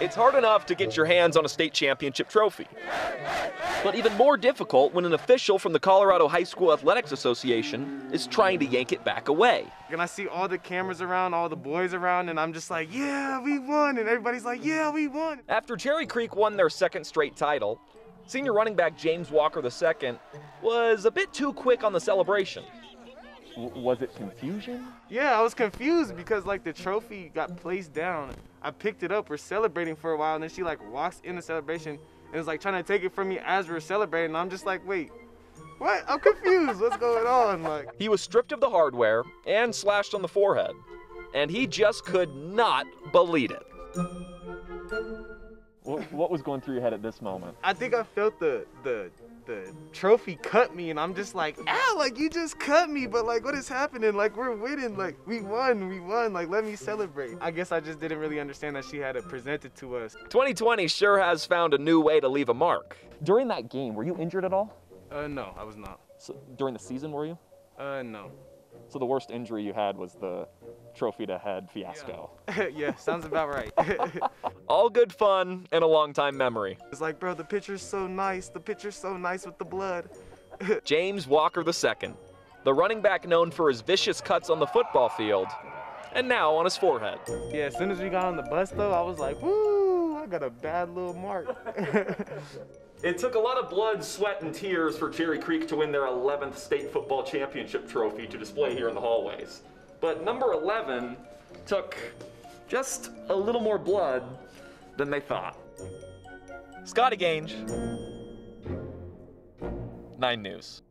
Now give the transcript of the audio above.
It's hard enough to get your hands on a state championship trophy. But even more difficult when an official from the Colorado High School Athletics Association is trying to yank it back away. And I see all the cameras around, all the boys around, and I'm just like, yeah, we won. And everybody's like, yeah, we won. After Cherry Creek won their second straight title, senior running back James Walker II was a bit too quick on the celebration. W- was it confusion? Yeah, I was confused because like the trophy got placed down. I picked it up, we're celebrating for a while, and then she like walks in the celebration and was like trying to take it from me as we are celebrating. And I'm just like, wait, what? I'm confused. What's going on? Like he was stripped of the hardware and slashed on the forehead, and he just could not believe it. What, what was going through your head at this moment? I think I felt the the the trophy cut me and I'm just like, ow, like you just cut me, but like what is happening? Like we're winning, like we won, we won, like let me celebrate. I guess I just didn't really understand that she had to present it to us. 2020 sure has found a new way to leave a mark. During that game, were you injured at all? Uh, no, I was not. So, during the season, were you? Uh, no. So the worst injury you had was the trophy to head fiasco. Yeah, yeah sounds about right. All good fun and a long time memory. It's like, bro, the picture's so nice. The picture's so nice with the blood. James Walker II, the running back known for his vicious cuts on the football field, and now on his forehead. Yeah, as soon as we got on the bus, though, I was like, woo, I got a bad little mark. It took a lot of blood, sweat, and tears for Cherry Creek to win their 11th state football championship trophy to display here in the hallways. But number 11 took just a little more blood than they thought. Scotty Gange, 9 News.